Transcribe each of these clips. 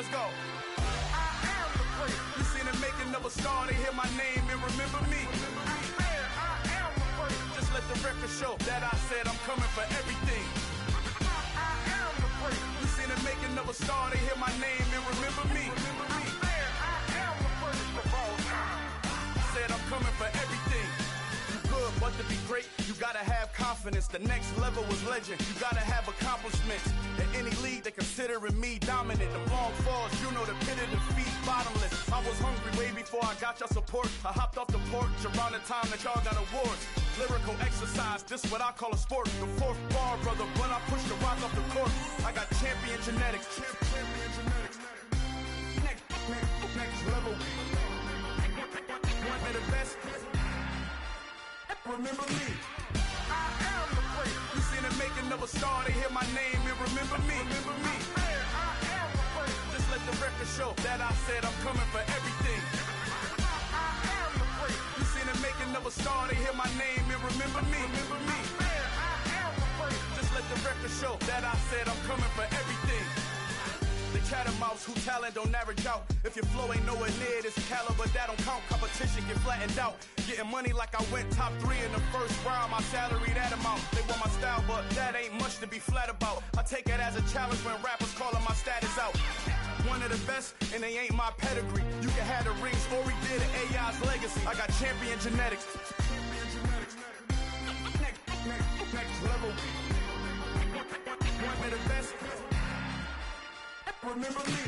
Let's go. I am the first. You seen the making of a star, they hear my name and remember me. I am the first. Just let the record show that I said I'm coming for everything. I am the first. You seen the making of a star, they hear my name and remember me. I am the first of all time. Said I'm coming for everything. Good, but to be great, you gotta have confidence. The next level was legend. You gotta have accomplishments. In any league, they considering me dominant. The long falls, you know the pit of defeat, bottomless. I was hungry way before I got your support. I hopped off the porch around the time that y'all got awards. Lyrical exercise, this what I call a sport. The fourth bar, brother, when I push the rock off the court. I got champion genetics. Champion genetics. Remember me. I am the first. You seen the making of a star, they hear my name and remember me. Remember me. I am the first. Just let the record show that I said I'm coming for everything. I am the first. You seen the making of a star, they hear my name and remember me. Remember me. I am the first. Just let the record show that I said I'm coming for everything. Catamounts who talent don't average out. If your flow ain't nowhere near this caliber, that don't count. Competition get flattened out. Getting money like I went top three in the first round. My salary that amount. They want my style, but that ain't much to be flat about. I take it as a challenge when rappers calling my status out. One of the best, and they ain't my pedigree. You can have the rings, or we did it, AI's legacy. I got champion genetics. Next, next, next level. One of the best. Remember me.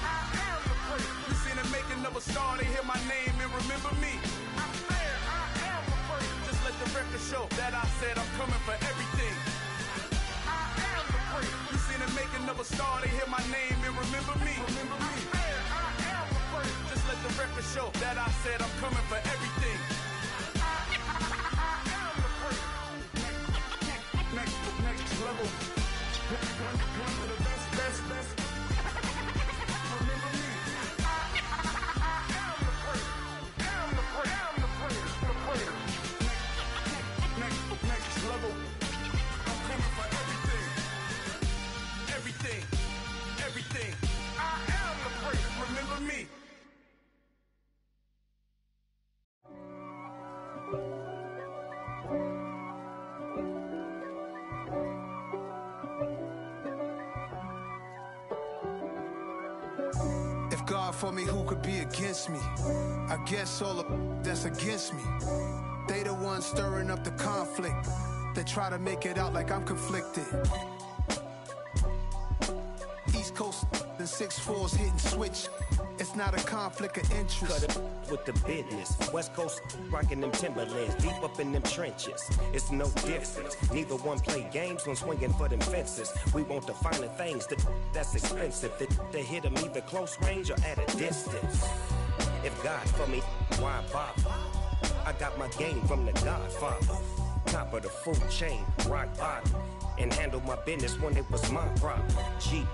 I am the first. You seen the making of a star, they hear my name and remember me. I swear I am the first. Just let the record show that I said I'm coming for everything. I am the first. You seen the making of a star, they hear my name and remember me. Remember Guess all the that's against me. They the ones stirring up the conflict. They try to make it out like I'm conflicted. East Coast and six fours hitting switch. It's not a conflict of interest. Cut it with the business. West Coast rocking them Timberlands, deep up in them trenches. It's no difference. Neither one play games when swinging for them fences. We want the finer things that that's expensive. They hit them either close range or at a distance. If God for me, why bother? I got my game from the Godfather. Top of the food chain, rock bottom. And handled my business when it was my problem. G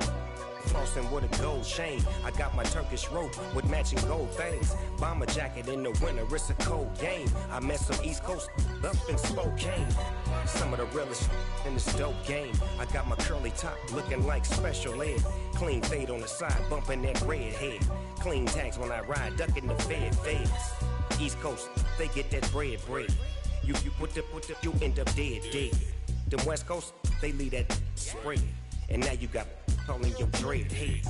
flossing with a gold chain. I got my Turkish rope with matching gold things. Bomber jacket in the winter, it's a cold game. I met some East Coast up in Spokane. Some of the realest in this dope game. I got my curly top looking like special ed. Clean fade on the side, bumping that red head. Clean tags when I ride, ducking the fed feds. East Coast, they get that bread bread. You you put the put the you end up dead dead. Them West Coast, they leave that spread. And now you got calling your dread head.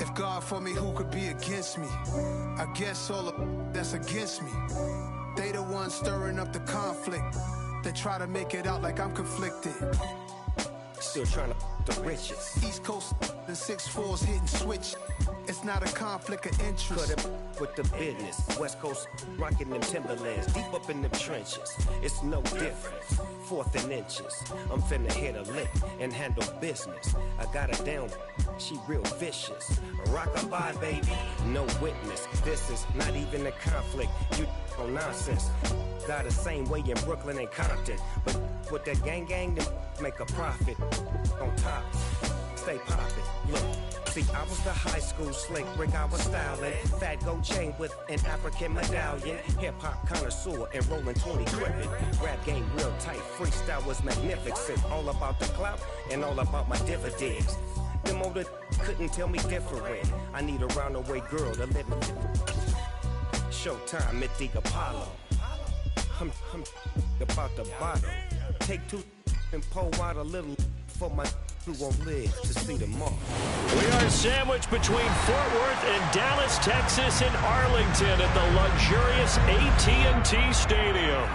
If God for me, who could be against me? I guess all the that's against me. They the ones stirring up the conflict. They try to make it out like I'm conflicted. Still trying to the riches. East Coast and six fours hitting switch. It's not a conflict of interest. Cut it with the business. West Coast rocking them Timberlands, deep up in them trenches. It's no difference. Fourth and inches. I'm finna hit a lick and handle business. I got her down. She real vicious. Rock a Rockabye, baby. No witness. This is not even a conflict. You on nonsense. Got the same way in Brooklyn and Compton. But with that gang gang, make a profit on top. Stay poppin'. Look. See, I was the high school slick Rick, I was styling. Fat gold chain with an African medallion. Hip hop connoisseur and rolling 20 crippin'. Rap game real tight, freestyle was magnificent. All about the clout and all about my dividends. them older couldn't tell me different. I need a roundaway girl to live me. Showtime at. I'm, I'm about the bottle. Take two and pour out a little for my who won't live to see tomorrow. We are sandwiched between Fort Worth and Dallas, Texas, and Arlington at the luxurious AT&T Stadium.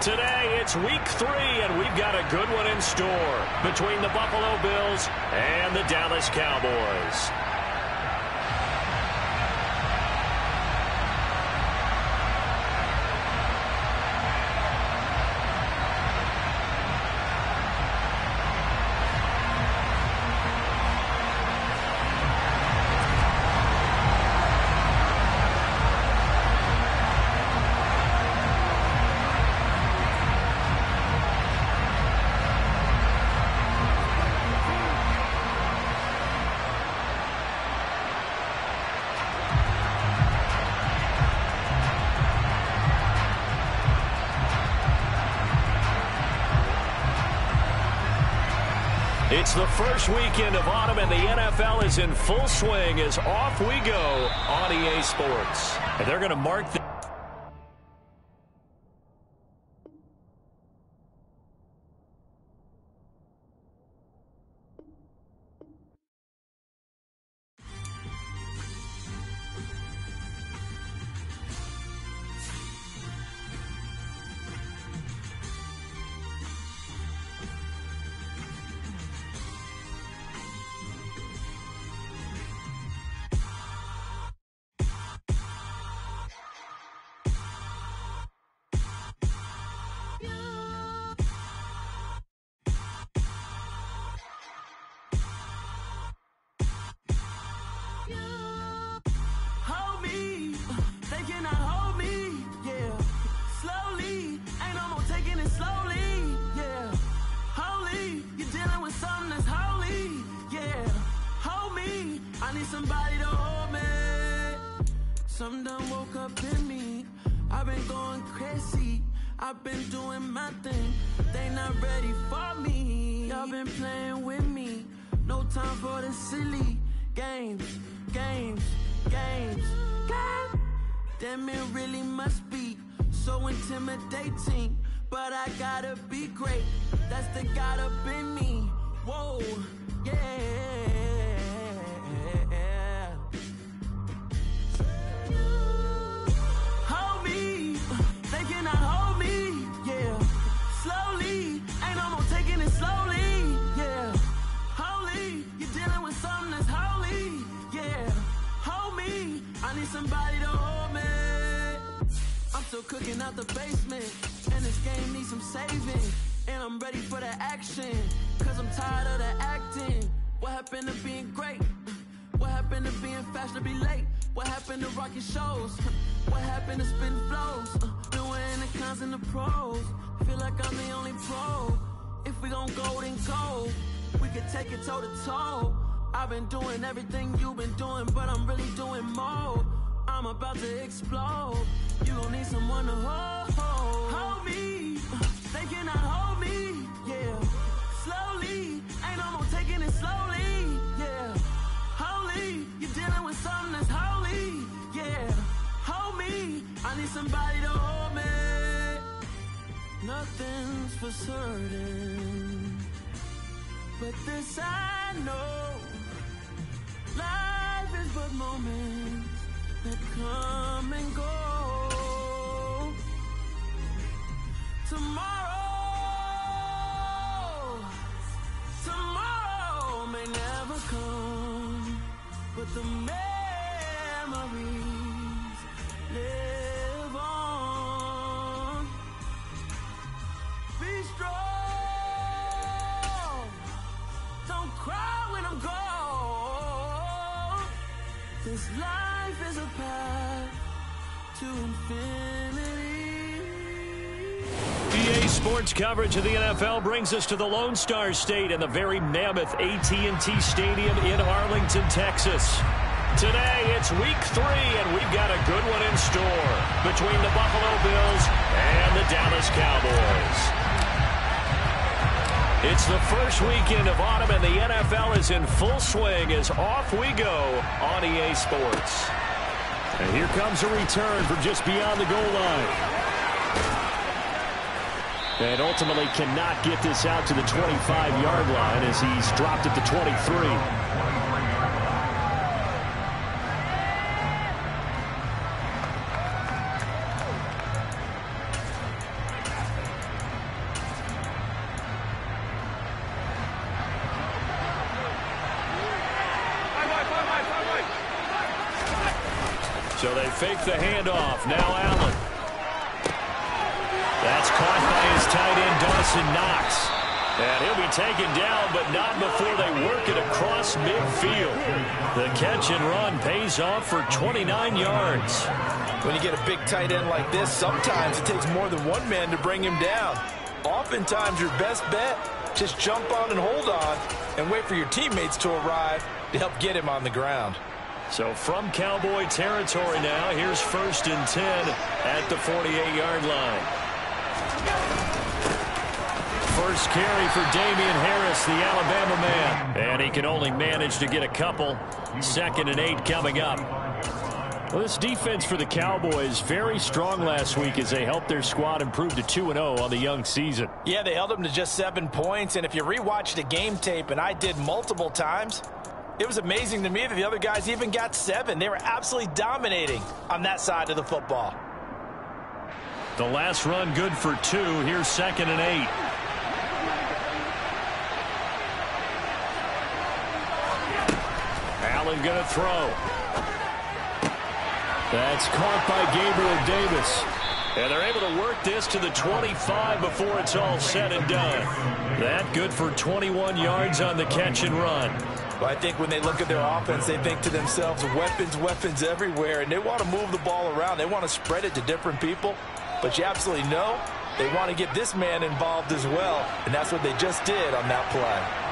Today, it's week three, and we've got a good one in store between the Buffalo Bills and the Dallas Cowboys. The first weekend of autumn, and the NFL is in full swing as off we go on EA Sports. And they're going to mark the pros. Feel like I'm the only pro. If we gon' go, then go. We could take it toe to toe. I've been doing everything you've been doing, but I'm really doing more. I'm about to explode. You gon' need someone to hold. Hold me. They cannot hold me. Yeah. Slowly. Ain't no more taking it slowly. Yeah. Holy. You're dealing with something that's holy. Yeah. Hold me. I need somebody to hold me. Nothing's for certain. But this I know. Life is but moments that come and go. Tomorrow, tomorrow may never come, but the memories live EA Sports coverage of the NFL brings us to the Lone Star State and the very mammoth AT&T Stadium in Arlington, Texas. Today, it's week three, and we've got a good one in store between the Buffalo Bills and the Dallas Cowboys. It's the first weekend of autumn, and the NFL is in full swing as off we go on EA Sports. And here comes a return from just beyond the goal line. And ultimately cannot get this out to the 25-yard line as he's dropped at the 23. Fake the handoff. Now Allen. That's caught by his tight end, Dawson Knox. And he'll be taken down, but not before they work it across midfield. The catch and run pays off for 29 yards. When you get a big tight end like this, sometimes it takes more than one man to bring him down. Oftentimes, your best bet, just jump on and hold on and wait for your teammates to arrive to help get him on the ground. So from Cowboy territory now, here's first and 10 at the 48-yard line. First carry for Damien Harris, the Alabama man. And he can only manage to get a couple. Second and eight coming up. Well, this defense for the Cowboys very strong last week as they helped their squad improve to 2-0 on the young season. Yeah, they held them to just seven points. And if you rewatch the game tape, and I did multiple times, it was amazing to me that the other guys even got seven. They were absolutely dominating on that side of the football. The last run good for two. Here's second and eight. Allen going to throw. That's caught by Gabriel Davis. And they're able to work this to the 25 before it's all said and done. That good for 21 yards on the catch and run. But I think when they look at their offense, they think to themselves, weapons, weapons everywhere, and they want to move the ball around. They want to spread it to different people. But you absolutely know they want to get this man involved as well, and that's what they just did on that play.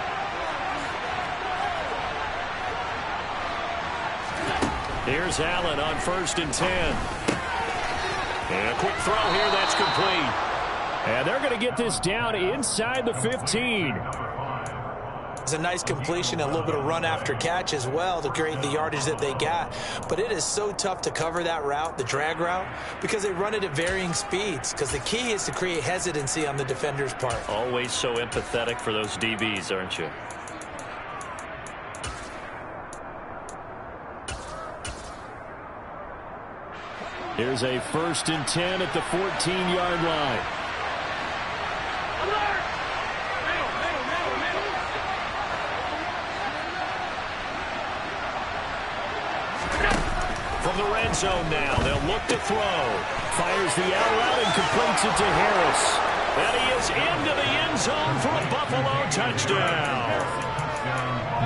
Here's Allen on first and 10. And a quick throw here, that's complete. And they're going to get this down inside the 15. It's a nice completion, a little bit of run after catch as well to create the yardage that they got. But it is so tough to cover that route, the drag route, because they run it at varying speeds. Because the key is to create hesitancy on the defender's part. Always so empathetic for those DBs, aren't you? Here's a first and 10 at the 14-yard line. Zone now. They'll look to throw. Fires the out route and completes it to Harris. And he is into the end zone for a Buffalo touchdown.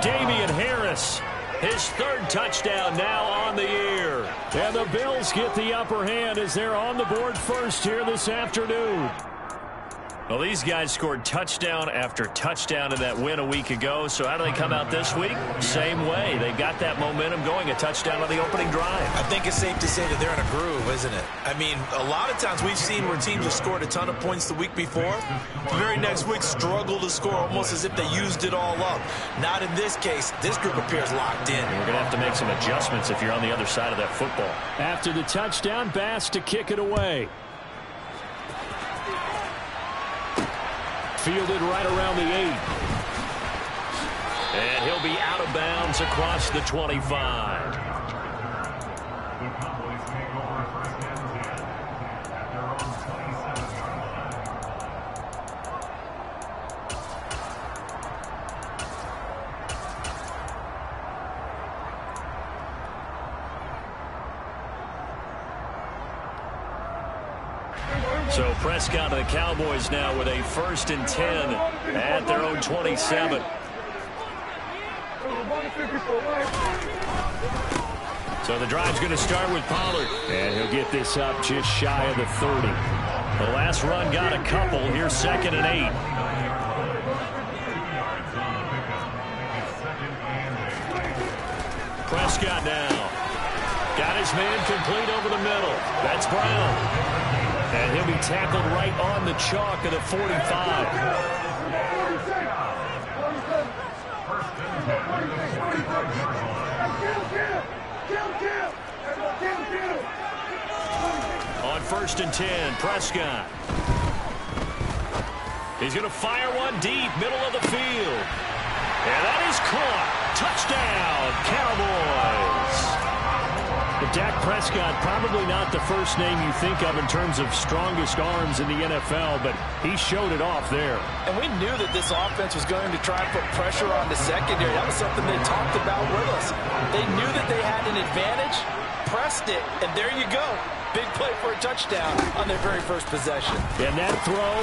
Damien Harris, his third touchdown now on the year. And the Bills get the upper hand as they're on the board first here this afternoon. Well, these guys scored touchdown after touchdown in that win a week ago. So how do they come out this week? Same way. They got that momentum going, a touchdown on the opening drive. I think it's safe to say that they're in a groove, isn't it? I mean, a lot of times we've seen where teams have scored a ton of points the week before. The very next week struggle to score almost as if they used it all up. Not in this case. This group appears locked in. We're going to have to make some adjustments if you're on the other side of that football. After the touchdown, Bass to kick it away. Fielded right around the eight. And he'll be out of bounds across the 25. And the Cowboys now with a first and 10 at their own 27. So the drive's going to start with Pollard. And he'll get this up just shy of the 30. The last run got a couple. Here's second and eight. Prescott now. Got his man complete over the middle. That's Brown. And he'll be tackled right on the chalk of the 45. On first and 10, Prescott. He's going to fire one deep, middle of the field. And that is caught. Touchdown, Cowboys. But Dak Prescott, probably not the first name you think of in terms of strongest arms in the NFL, but he showed it off there. And we knew that this offense was going to try and put pressure on the secondary. That was something they talked about with us. They knew that they had an advantage, pressed it, and there you go. Big play for a touchdown on their very first possession. And that throw,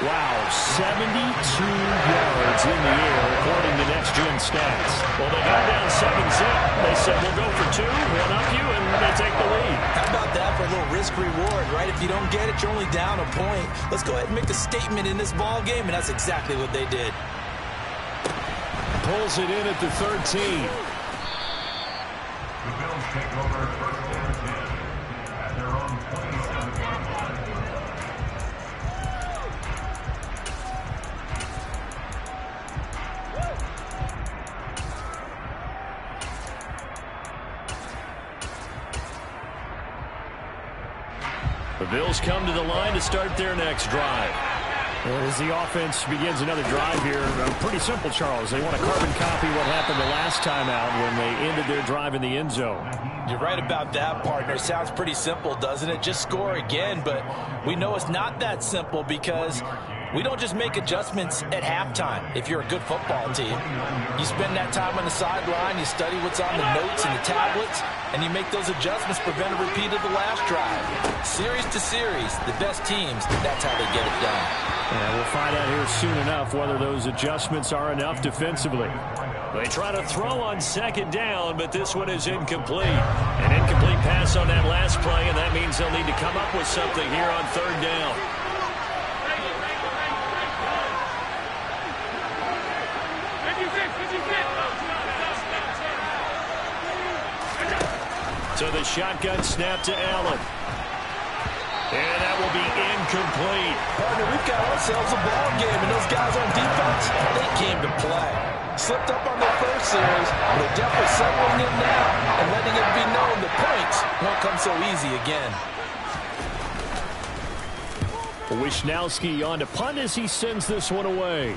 wow, 72 yards in the air, according to Next Gen Stats. Well, they got down 7 zip. They said, we'll go for two, one up you, and they take the lead. How about that for a little risk-reward, right? If you don't get it, you're only down a point. Let's go ahead and make a statement in this ball game, and that's exactly what they did. Pulls it in at the 13. The Bills take over Bills come to the line to start their next drive. As the offense begins another drive here, uh, pretty simple, Charles. They want to carbon copy what happened the last time out when they ended their drive in the end zone. You're right about that, partner. Sounds pretty simple, doesn't it? Just score again, but we know it's not that simple because we don't just make adjustments at halftime if you're a good football team. You spend that time on the sideline, you study what's on the notes and the tablets, and you make those adjustments, prevent a repeat of the last drive. Series to series, the best teams, that's how they get it done. And we'll find out here soon enough whether those adjustments are enough defensively. They try to throw on second down, but this one is incomplete. An incomplete pass on that last play, and that means they'll need to come up with something here on third down. The shotgun snap to Allen. And that will be incomplete. Partner, we've got ourselves a ball game, and those guys on defense, they came to play. Slipped up on their first series, but they're definitely settling in now and letting it be known the points won't come so easy again. Wishnowsky on to punt as he sends this one away.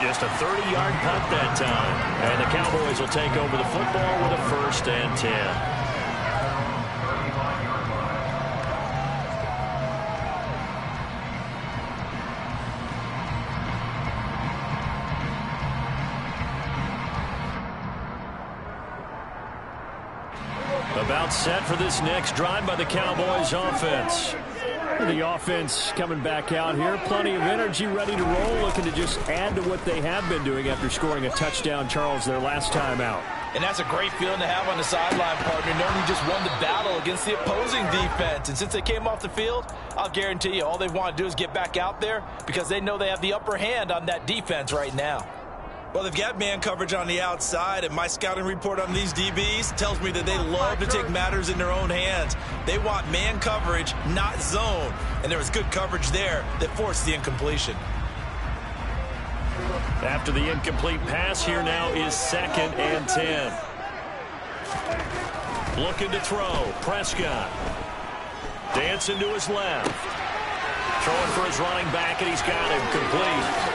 Just a 30-yard punt that time. And the Cowboys will take over the football with a first and 10. About set for this next drive by the Cowboys offense. The offense coming back out here. Plenty of energy, ready to roll, looking to just add to what they have been doing after scoring a touchdown, Charles, their last time out. And that's a great feeling to have on the sideline, partner, knowing you just won the battle against the opposing defense. And since they came off the field, I'll guarantee you all they want to do is get back out there because they know they have the upper hand on that defense right now. Well, they've got man coverage on the outside, and my scouting report on these DBs tells me that they oh, love to take matters in their own hands. They want man coverage, not zone. And there was good coverage there that forced the incompletion. After the incomplete pass, here now is second and 10. Looking to throw. Prescott. Dancing to his left. Throwing for his running back, and he's got him complete.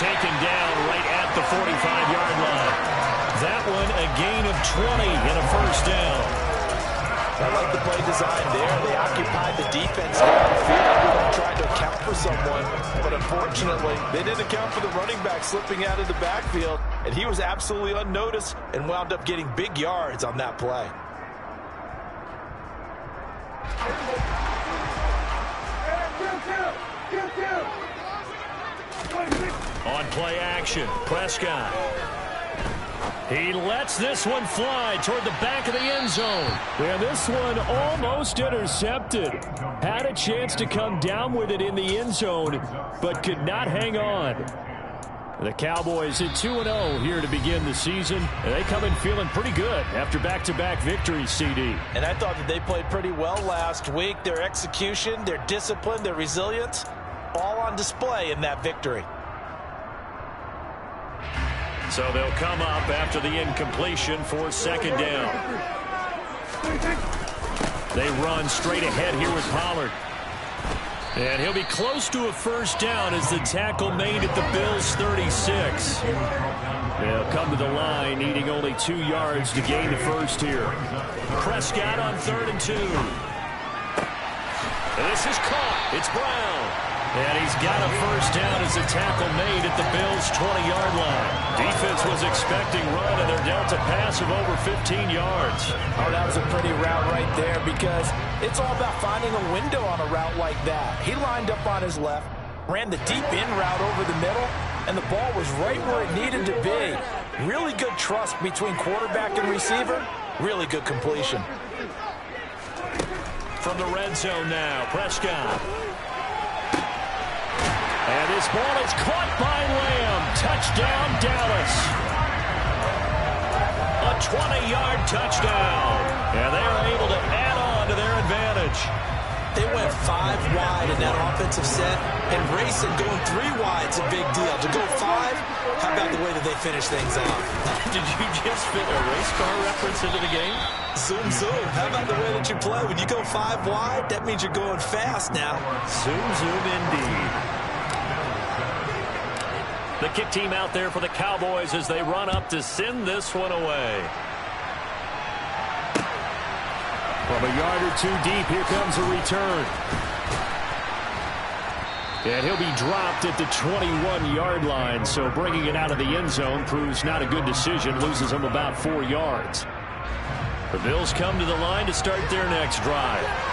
Taken down right at the 45-yard line. That one a gain of 20 and a first down. I like the play design there. They occupied the defense downfield. They tried to account for someone, but unfortunately, they didn't account for the running back slipping out of the backfield, and he was absolutely unnoticed and wound up getting big yards on that play. On play action, Prescott. He lets this one fly toward the back of the end zone. And this one almost intercepted. Had a chance to come down with it in the end zone, but could not hang on. The Cowboys at 2-0 here to begin the season. And they come in feeling pretty good after back-to-back -back victories, CD. And I thought that they played pretty well last week. Their execution, their discipline, their resilience, all on display in that victory. So they'll come up after the incompletion for second down. They run straight ahead here with Pollard. And he'll be close to a first down as the tackle made at the Bills' 36. They'll come to the line needing only two yards to gain the first here. Prescott on third and two. And this is caught. It's Brown. And he's got a first down as a tackle made at the Bills' 20-yard line. Defense was expecting run, and they're dealt a pass of over 15 yards. Oh, that was a pretty route right there because it's all about finding a window on a route like that. He lined up on his left, ran the deep in route over the middle, and the ball was right where it needed to be. Really good trust between quarterback and receiver. Really good completion. From the red zone now, Prescott. And this ball is caught by Lamb. Touchdown, Dallas. A 20-yard touchdown. And they are able to add on to their advantage. They went five wide in that offensive set, and racing going three wide is a big deal. To go five, how about the way that they finish things out? Did you just fit a race car reference into the game? Zoom, zoom. How about the way that you play? When you go five wide, that means you're going fast now. Zoom, zoom indeed. The kick team out there for the Cowboys as they run up to send this one away. From a yard or two deep, here comes a return. And he'll be dropped at the 21-yard line, so bringing it out of the end zone proves not a good decision, loses him about four yards. The Bills come to the line to start their next drive.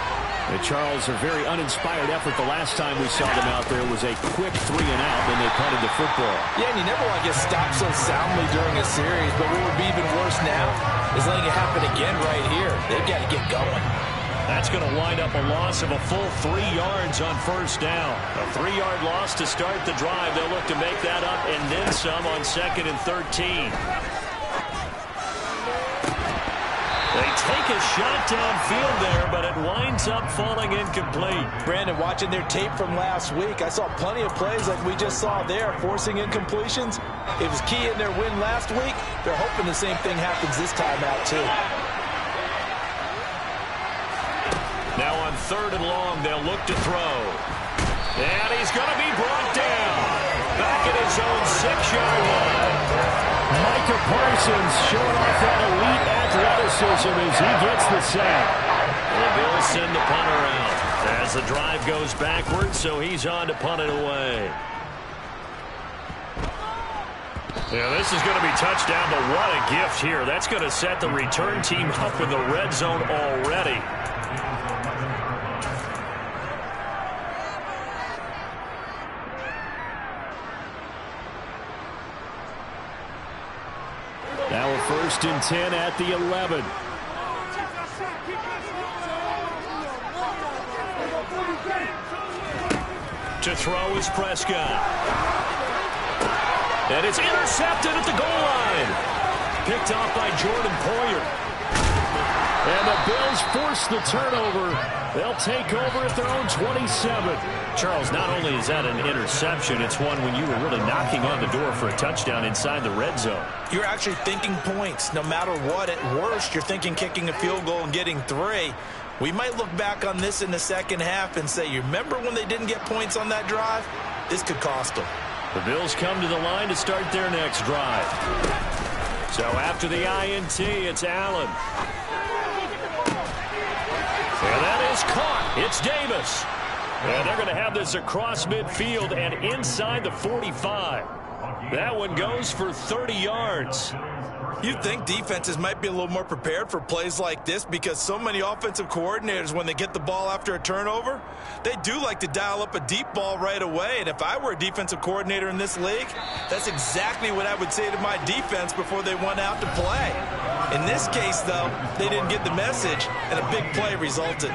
And Charles, a very uninspired effort the last time we saw them out there was a quick three and out when they punted the football. Yeah, and you never want to get stopped so soundly during a series, but what would be even worse now is letting it happen again right here. They've got to get going. That's going to wind up a loss of a full three yards on first down. A three-yard loss to start the drive. They'll look to make that up and then some on second and 13. Take a shot downfield there, but it winds up falling incomplete. Brandon, watching their tape from last week, I saw plenty of plays like we just saw there, forcing incompletions. It was key in their win last week. They're hoping the same thing happens this time out, too. Now on third and long, they'll look to throw. And he's going to be brought down. Back at his own six-yard line. Micah Parsons showing off that elite athleticism as he gets the sack. The Bills send the punter out as the drive goes backwards, so he's on to punt it away. Yeah, this is going to be touchdown, but what a gift here. That's going to set the return team up in the red zone already. Now a first and 10 at the 11. To throw is Prescott. And it's intercepted at the goal line. Picked off by Jordan Poyer. And the Bills force the turnover. They'll take over at their own 27. Charles, not only is that an interception, it's one when you were really knocking on the door for a touchdown inside the red zone. You're actually thinking points. No matter what, at worst, you're thinking kicking a field goal and getting three. We might look back on this in the second half and say, you remember when they didn't get points on that drive? This could cost them. The Bills come to the line to start their next drive. So after the INT, it's Allen. And that caught. It's Davis. And they're going to have this across midfield and inside the 45. That one goes for 30 yards. You'd think defenses might be a little more prepared for plays like this because so many offensive coordinators, when they get the ball after a turnover, they do like to dial up a deep ball right away. And if I were a defensive coordinator in this league, that's exactly what I would say to my defense before they went out to play. In this case, though, they didn't get the message, and a big play resulted.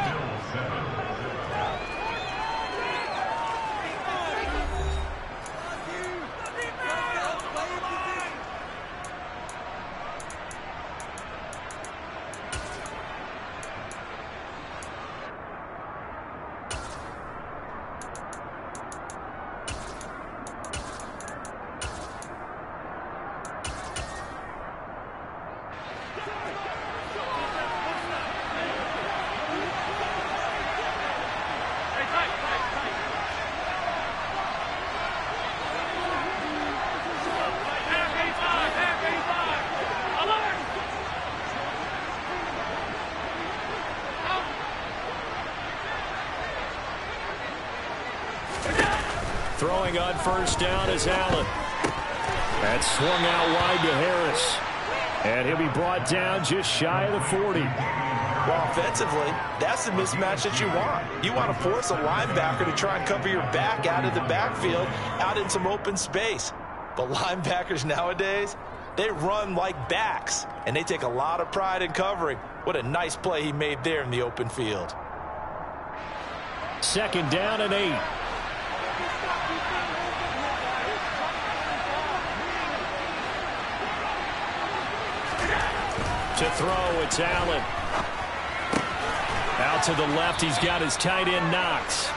Throwing on first down is Allen. That's swung out wide to Harris. And he'll be brought down just shy of the 40. Well, offensively, that's the mismatch that you want. You want to force a linebacker to try and cover your back out of the backfield, out in some open space. But linebackers nowadays, they run like backs, and they take a lot of pride in covering. What a nice play he made there in the open field. Second down and eight. To throw, it's Allen. Out to the left, he's got his tight end Knox.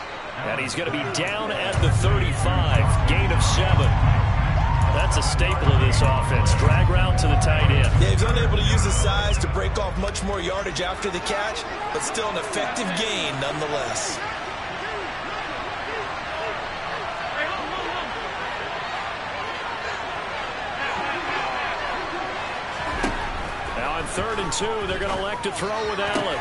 And he's going to be down at the 35. Gain of seven. That's a staple of this offense. Drag route to the tight end. Yeah, he's unable to use his size to break off much more yardage after the catch, but still an effective gain nonetheless. Now on third and two, they're going to elect to throw with Allen.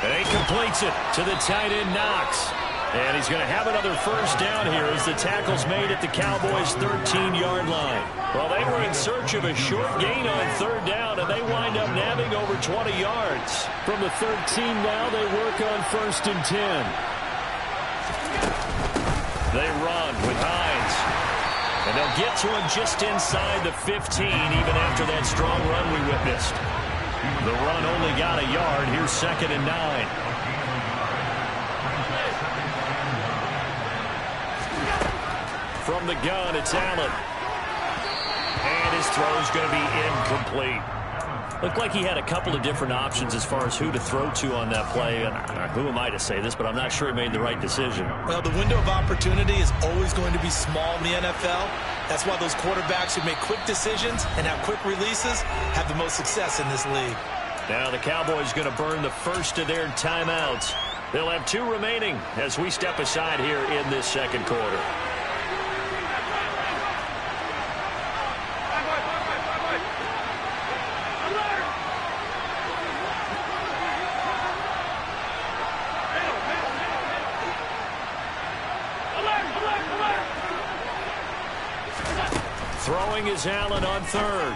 And he completes it to the tight end Knox. And he's going to have another first down here as the tackle's made at the Cowboys' 13-yard line. Well, they were in search of a short gain on third down, and they wind up nabbing over 20 yards. From the 13 now, they work on first and 10. They run with Hines. And they'll get to him just inside the 15, even after that strong run we witnessed. The run only got a yard. Here's second and nine. From the gun, it's Allen. And his throw is going to be incomplete. Looked like he had a couple of different options as far as who to throw to on that play. And uh, who am I to say this, but I'm not sure he made the right decision. Well, the window of opportunity is always going to be small in the NFL. That's why those quarterbacks who make quick decisions and have quick releases have the most success in this league. Now the Cowboys are going to burn the first of their timeouts. They'll have two remaining as we step aside here in this second quarter. Throwing is Allen on third.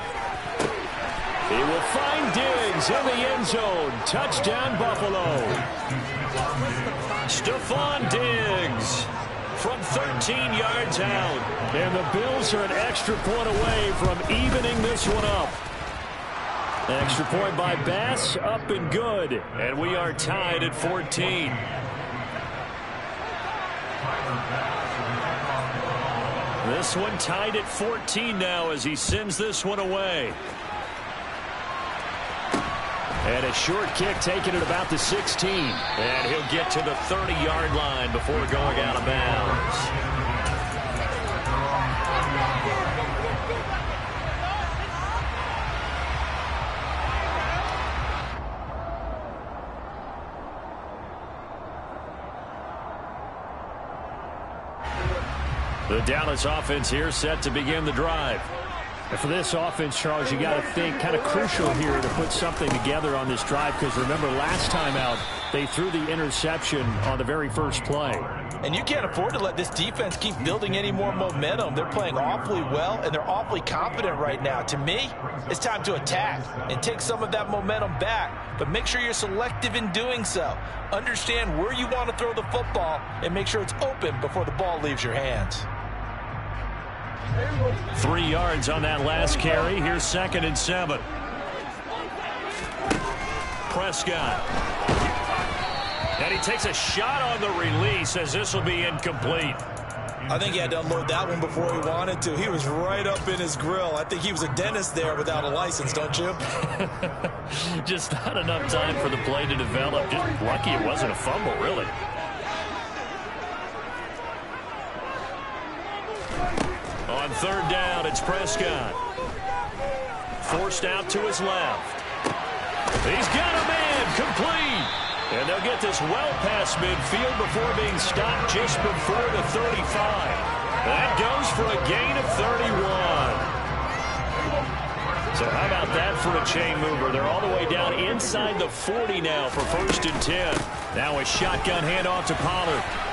He will find Diggs in the end zone. Touchdown, Buffalo. Stefon Diggs from 13 yards out. And the Bills are an extra point away from evening this one up. Extra point by Bass, up and good. And we are tied at 14. This one tied at 14 now as he sends this one away. And a short kick taken at about the 16. And he'll get to the 30-yard line before going out of bounds. The Dallas offense here set to begin the drive. And for this offense, Charles, you got to think kind of crucial here to put something together on this drive because remember last time out they threw the interception on the very first play. And you can't afford to let this defense keep building any more momentum. They're playing awfully well, and they're awfully confident right now. To me, it's time to attack and take some of that momentum back, but make sure you're selective in doing so. Understand where you want to throw the football and make sure it's open before the ball leaves your hands. Three yards on that last carry. Here's second and seven. Prescott. And he takes a shot on the release as this will be incomplete. I think he had to unload that one before he wanted to. He was right up in his grill. I think he was a dentist there without a license, don't you? Just not enough time for the play to develop. Just lucky it wasn't a fumble, really. On third down, it's Prescott. Forced out to his left. He's got a man complete. And they'll get this well past midfield before being stopped just before the 35. That goes for a gain of 31. So how about that for a chain mover? They're all the way down inside the 40 now for first and 10. Now a shotgun handoff to Pollard.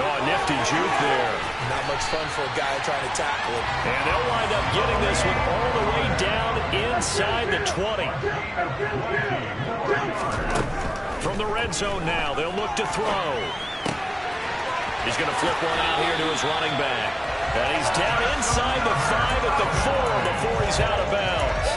A nifty juke there. Not much fun for a guy trying to tackle him. And they'll wind up getting this one all the way down inside the 20. From the red zone now, they'll look to throw. He's going to flip one out here to his running back. And he's down inside the five at the four before he's out of bounds.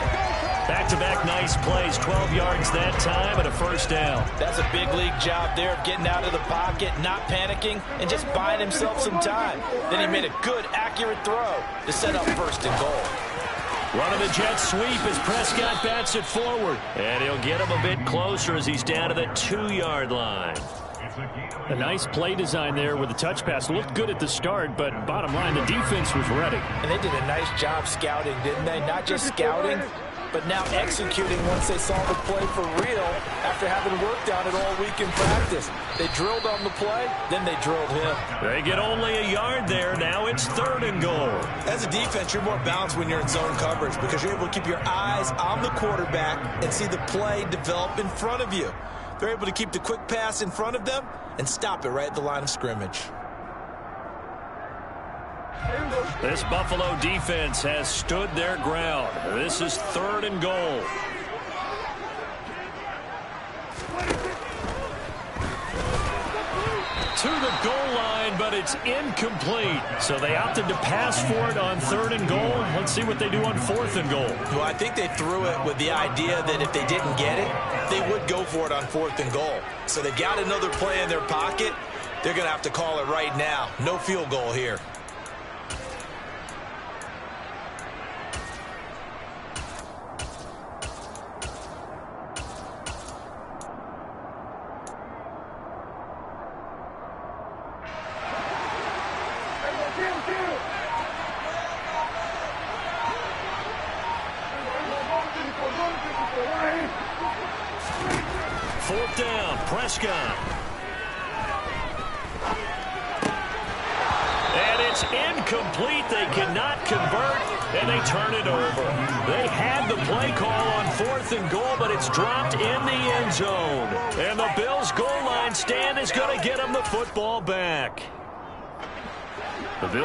Back-to-back -back nice plays, 12 yards that time and a first down. That's a big league job there of getting out of the pocket, not panicking, and just buying himself some time. Then he made a good, accurate throw to set up first and goal. Running the jet sweep as Prescott bats it forward. And he'll get him a bit closer as he's down to the two-yard line. A nice play design there with the touch pass. Looked good at the start, but bottom line, the defense was ready. And they did a nice job scouting, didn't they? Not just scouting, but now executing once they saw the play for real after having worked on it all week in practice. They drilled on the play, then they drilled him. They get only a yard there. Now it's third and goal. As a defense, you're more balanced when you're in zone coverage because you're able to keep your eyes on the quarterback and see the play develop in front of you. They're able to keep the quick pass in front of them and stop it right at the line of scrimmage. This Buffalo defense has stood their ground. This is third and goal. To the goal line, but it's incomplete. So they opted to pass for it on third and goal. Let's see what they do on fourth and goal. Well, I think they threw it with the idea that if they didn't get it, they would go for it on fourth and goal. So they got another play in their pocket. They're going to have to call it right now. No field goal here. Fourth down, Prescott. And it's incomplete. They cannot convert, and they turn it over. They had the play call on fourth and goal, but it's dropped in the end zone. And the Bills' goal line stand is going to get them the football back.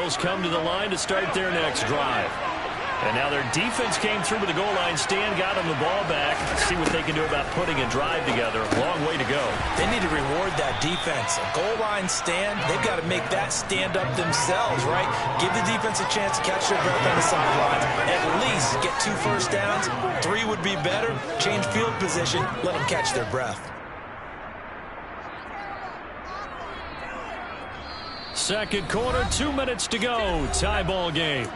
Bills come to the line to start their next drive. And now their defense came through with the goal line stand, got them the ball back. See what they can do about putting a drive together. Long way to go. They need to reward that defense. A goal line stand, they've got to make that stand up themselves, right? Give the defense a chance to catch their breath on the sidelines. At least get two first downs. Three would be better. Change field position. Let them catch their breath. Second quarter, two minutes to go. Tie ball game.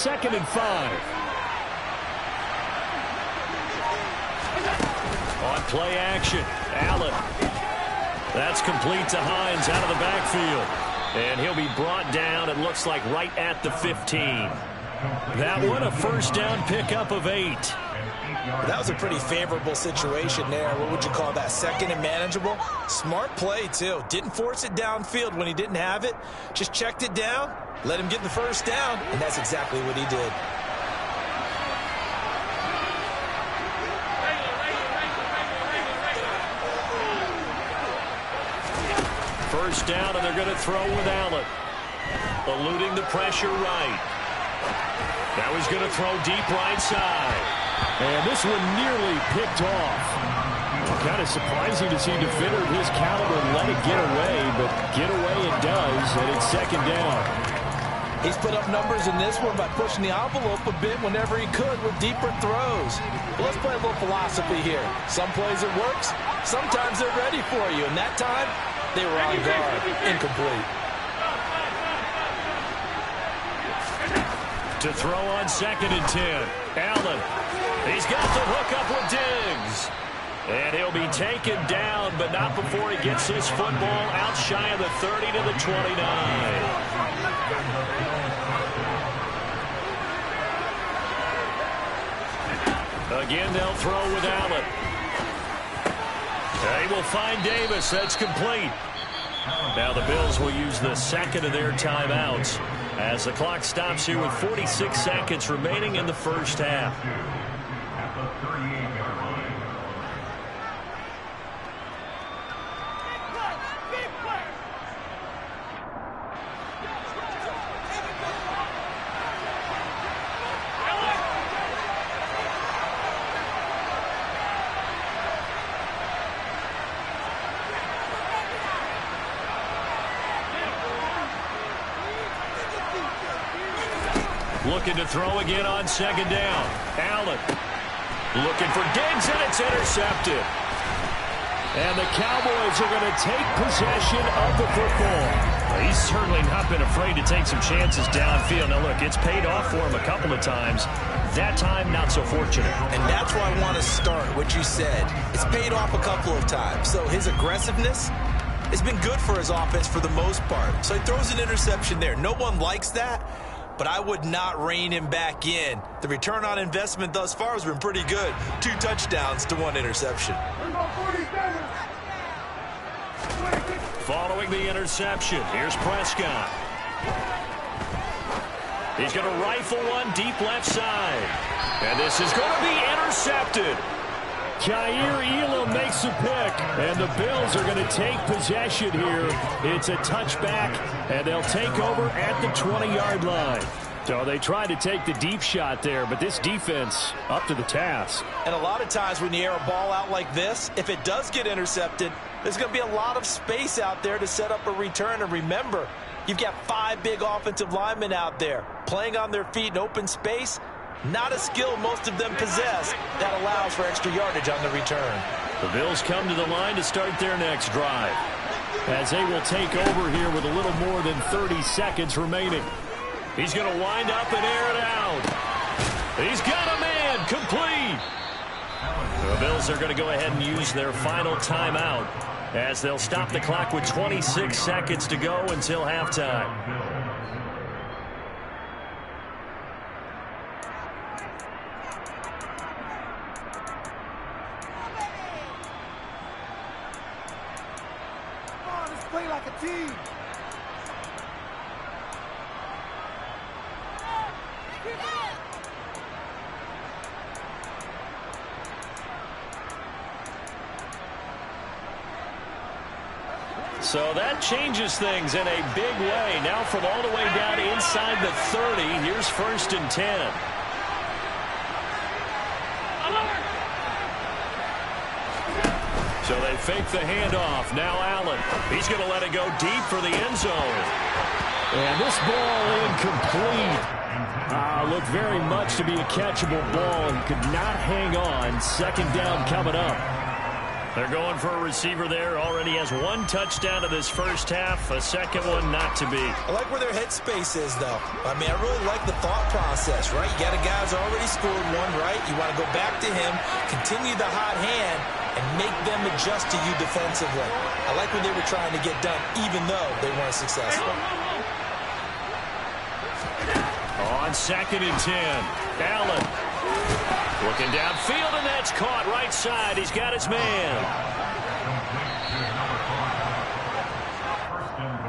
Second and five. On play action, Allen. That's complete to Hines out of the backfield. And he'll be brought down, it looks like, right at the 15. That one, a first down pickup of eight. That was a pretty favorable situation there. What would you call that? Second and manageable? Smart play, too. Didn't force it downfield when he didn't have it. Just checked it down, let him get the first down, and that's exactly what he did. First down, and they're going to throw with Allen. Eluding the pressure right. Now he's going to throw deep right side. And this one nearly picked off. Kind of surprising to see a defender of his caliber let it get away, but get away it does, and it's second down. He's put up numbers in this one by pushing the envelope a bit whenever he could with deeper throws. But let's play a little philosophy here. Some plays it works, sometimes they're ready for you, and that time they were on guard. Incomplete. to throw on second and ten. Allen, he's got the hook up with Diggs. And he'll be taken down, but not before he gets his football out shy of the 30 to the 29. Again, they'll throw with Allen. They will find Davis. That's complete. Now the Bills will use the second of their timeouts as the clock stops here with 46 seconds remaining in the first half. Looking to throw again on second down. Allen looking for Diggs, and it's intercepted. And the Cowboys are going to take possession of the football. He's certainly not been afraid to take some chances downfield. Now, look, it's paid off for him a couple of times. That time, not so fortunate. And that's where I want to start, what you said. It's paid off a couple of times. So his aggressiveness has been good for his offense for the most part. So he throws an interception there. No one likes that but I would not rein him back in. The return on investment thus far has been pretty good. Two touchdowns to one interception. Following the interception, here's Prescott. He's going to rifle one deep left side. And this is going to be intercepted. Kaiir Elam makes a pick, and the Bills are going to take possession here. It's a touchback, and they'll take over at the 20-yard line. So they tried to take the deep shot there, but this defense up to the task. And a lot of times when you air a ball out like this, if it does get intercepted, there's going to be a lot of space out there to set up a return. And remember, you've got five big offensive linemen out there playing on their feet in open space. Not a skill most of them possess that allows for extra yardage on the return. The Bills come to the line to start their next drive. As they will take over here with a little more than 30 seconds remaining. He's going to wind up and air it out. He's got a man complete. The Bills are going to go ahead and use their final timeout as they'll stop the clock with 26 seconds to go until halftime. So that changes things in a big way. Now from all the way down inside the 30, here's first and 10. So they fake the handoff. Now Allen. He's going to let it go deep for the end zone. And this ball incomplete. Uh, looked very much to be a catchable ball. He could not hang on. Second down coming up. They're going for a receiver there. Already has one touchdown of this first half. A second one not to be. I like where their headspace is, though. I mean, I really like the thought process, right? You got a guy who's already scored one, right? You want to go back to him, continue the hot hand, and make them adjust to you defensively. I like what they were trying to get done, even though they weren't successful. On second and 10, Allen Looking downfield, and that's caught right side. He's got his man.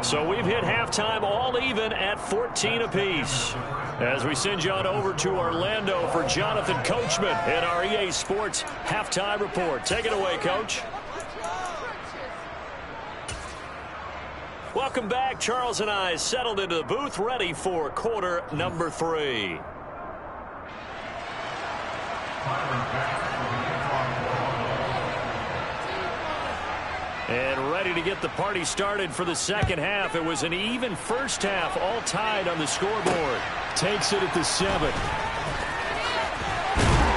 So we've hit halftime all even at 14 apiece. As we send on over to Orlando for Jonathan Coachman in our EA Sports halftime report. Take it away, Coach. Welcome back. Charles and I settled into the booth ready for quarter number three. And ready to get the party started for the second half. It was an even first half, all tied on the scoreboard. Takes it at the seven.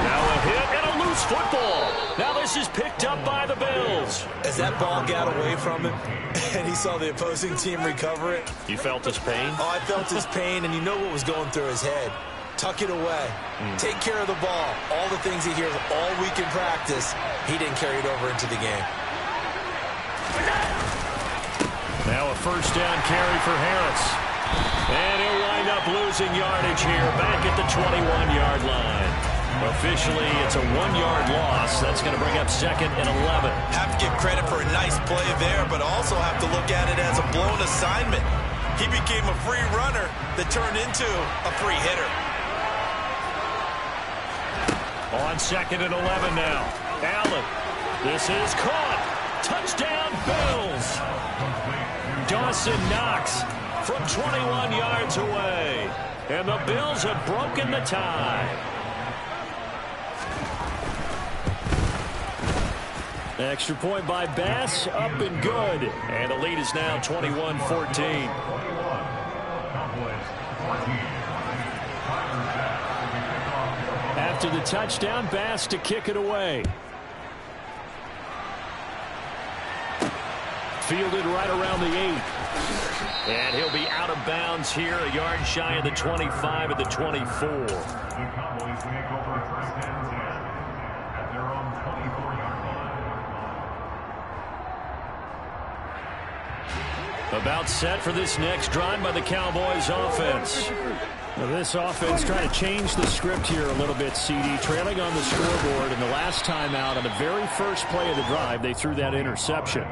Now a hit and a loose football. Now this is picked up by the Bills. As that ball got away from him and he saw the opposing team recover it. You felt his pain? Oh, I felt his pain, and you know what was going through his head tuck it away, mm. take care of the ball. All the things he hears all week in practice, he didn't carry it over into the game. Now a first down carry for Harris. And he'll wind up losing yardage here back at the 21-yard line. Officially, it's a one-yard loss. That's going to bring up second and 11. Have to give credit for a nice play there, but also have to look at it as a blown assignment. He became a free runner that turned into a free hitter. On second and 11 now. Allen. This is caught. Touchdown, Bills. Dawson Knox from 21 yards away. And the Bills have broken the tie. Extra point by Bass, up and good. And the lead is now 21-14. After the touchdown, Bass to kick it away. Fielded right around the eight. And he'll be out of bounds here, a yard shy of the 25 at the 24. The Cowboys take over first and 10 at their own 24-yard line. About set for this next drive by the Cowboys offense. Now this offense trying to change the script here a little bit, CD. Trailing on the scoreboard, and the last time out on the very first play of the drive, they threw that interception.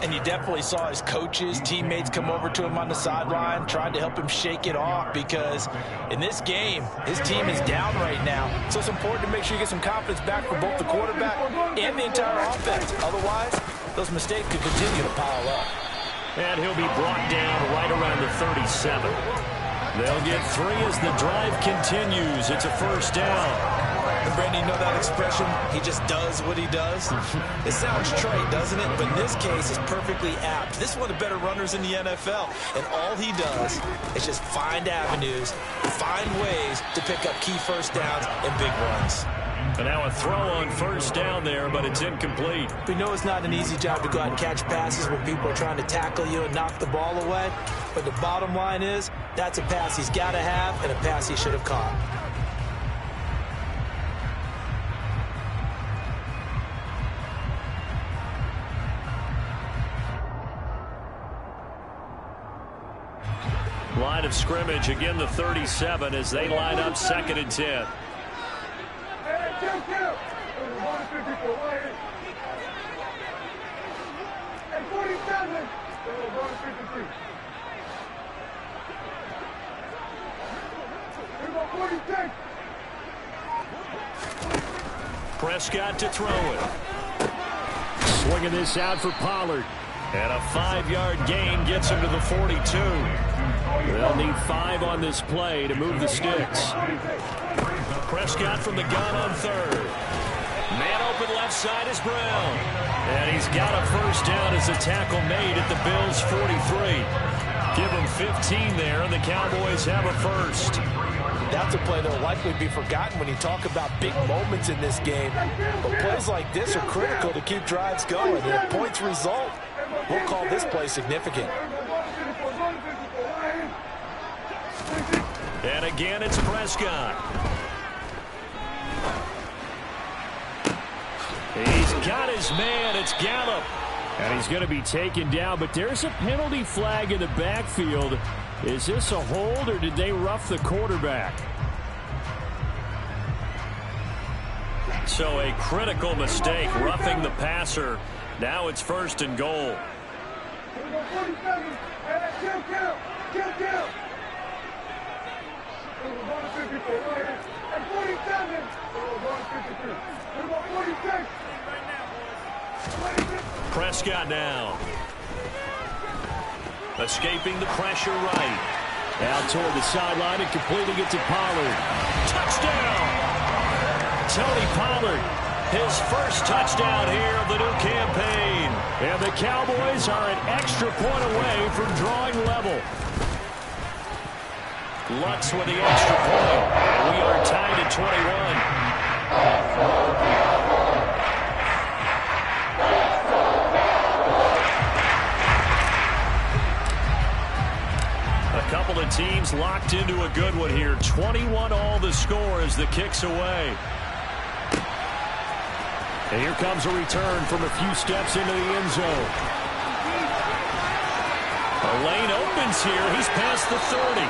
And you definitely saw his coaches, teammates come over to him on the sideline, tried to help him shake it off because in this game, his team is down right now. So it's important to make sure you get some confidence back for both the quarterback and the entire offense. Otherwise, those mistakes could continue to pile up. And he'll be brought down right around the 37. They'll get three as the drive continues. It's a first down. And Brandon, you know that expression? He just does what he does. it sounds trite, doesn't it? But in this case, it's perfectly apt. This is one of the better runners in the NFL. And all he does is just find avenues, find ways to pick up key first downs and big runs. And now a throw on first down there, but it's incomplete. We know it's not an easy job to go out and catch passes when people are trying to tackle you and knock the ball away. But the bottom line is, that's a pass he's got to have and a pass he should have caught. Line of scrimmage, again the 37 as they line up second and 10. Prescott to throw it. Swinging this out for Pollard. And a five-yard gain gets him to the 42. They'll need five on this play to move the sticks. Prescott from the gun on third. Man open left side is Brown. And he's got a first down as a tackle made at the Bills' 43. Give him 15 there, and the Cowboys have a first. That's a play that will likely be forgotten when you talk about big moments in this game. But plays like this are critical to keep drives going. And if points result, we'll call this play significant. And again, it's Prescott. He's got his man. It's Gallup. And he's going to be taken down, but there's a penalty flag in the backfield. Is this a hold, or did they rough the quarterback? So a critical mistake, roughing the passer. Now it's first and goal. Prescott now. Escaping the pressure right. Out toward the sideline and completing it to Pollard. Touchdown! Tony Pollard, his first touchdown here of the new campaign. And the Cowboys are an extra point away from drawing level. Lutz with the extra point. And we are tied at 21. Couple of teams locked into a good one here. 21 all the score as the kicks away. And here comes a return from a few steps into the end zone. A lane opens here. He's past the 30.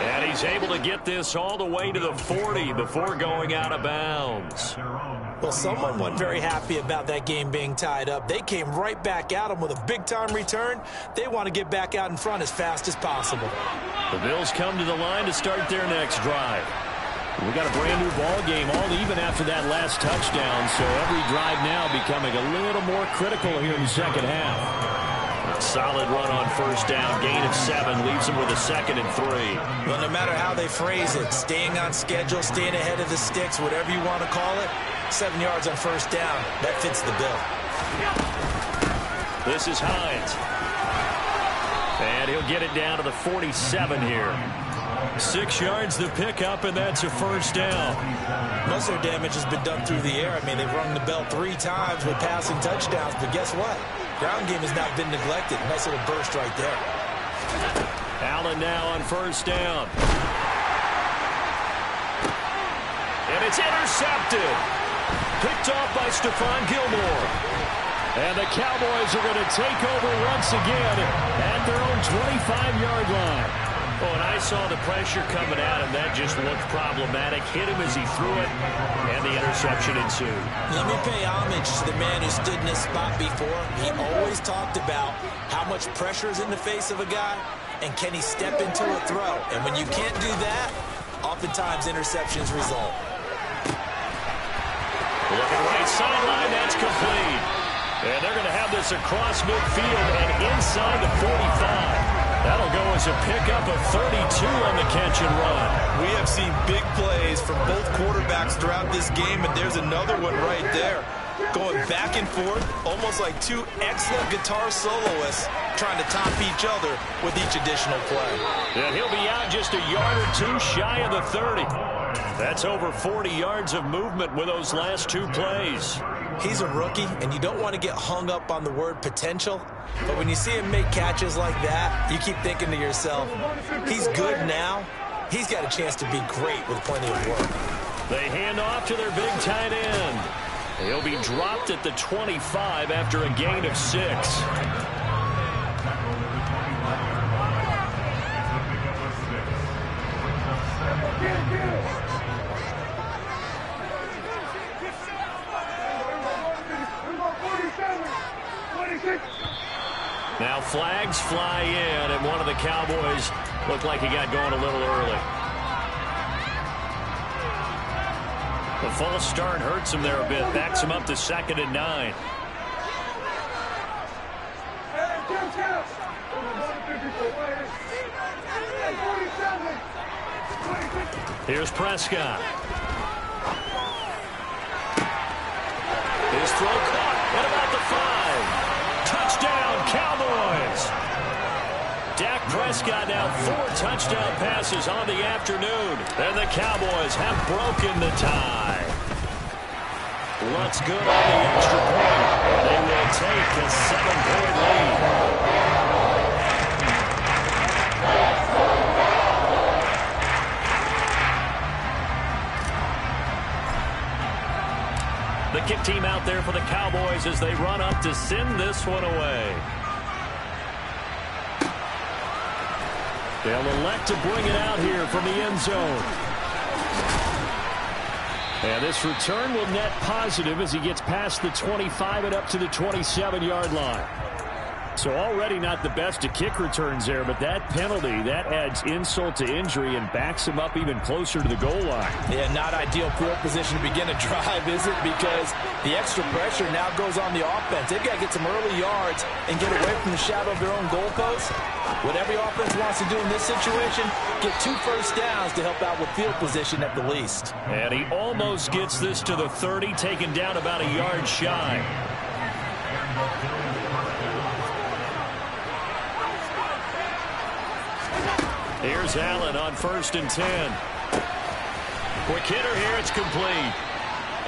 And he's able to get this all the way to the 40 before going out of bounds. Well, someone wasn't very happy about that game being tied up. They came right back at him with a big-time return. They want to get back out in front as fast as possible. The Bills come to the line to start their next drive. We got a brand new ball game, all even after that last touchdown, so every drive now becoming a little more critical here in the second half. Solid run on first down. Gain of seven leaves them with a second and three. Well, no matter how they phrase it, staying on schedule, staying ahead of the sticks, whatever you want to call it, seven yards on first down, that fits the bill. This is Hines. And he'll get it down to the 47 here. Six yards the pickup, and that's a first down. Most of their damage has been done through the air. I mean, they've rung the bell three times with passing touchdowns, but guess what? Ground game has not been neglected. Nice little burst right there. Allen now on first down. And it's intercepted. Picked off by Stephon Gilmore. And the Cowboys are going to take over once again at their own 25-yard line. Oh, and I saw the pressure coming at him. That just looked problematic. Hit him as he threw it, and the interception ensued. Let me pay homage to the man who stood in this spot before. He always talked about how much pressure is in the face of a guy, and can he step into a throw. And when you can't do that, oftentimes interceptions result. Look at right sideline. That's complete. And they're going to have this across midfield and inside the 45. That'll go as a pickup of 32 on the catch and run. We have seen big plays from both quarterbacks throughout this game, and there's another one right there. Going back and forth, almost like two excellent guitar soloists trying to top each other with each additional play. And he'll be out just a yard or two shy of the 30. That's over 40 yards of movement with those last two plays. He's a rookie, and you don't want to get hung up on the word potential. But when you see him make catches like that, you keep thinking to yourself, he's good now. He's got a chance to be great with plenty of work. They hand off to their big tight end. He'll be dropped at the 25 after a gain of six. Cowboys looked like he got going a little early. The false start hurts him there a bit. Backs him up to second and nine. Here's Prescott. His throw Prescott now four touchdown passes on the afternoon. And the Cowboys have broken the tie. Looks good on the extra point. They will take a seven-point lead. The kick team out there for the Cowboys as they run up to send this one away. They'll elect to bring it out here from the end zone. And this return will net positive as he gets past the 25 and up to the 27-yard line. So already not the best of kick returns there, but that penalty, that adds insult to injury and backs him up even closer to the goal line. Yeah, not ideal field position to begin a drive, is it? Because the extra pressure now goes on the offense. They've got to get some early yards and get away from the shadow of their own goalpost. What every offense wants to do in this situation, get two first downs to help out with field position at the least. And he almost gets this to the 30, taken down about a yard shy. Here's Allen on first and 10. Quick hitter here, it's complete.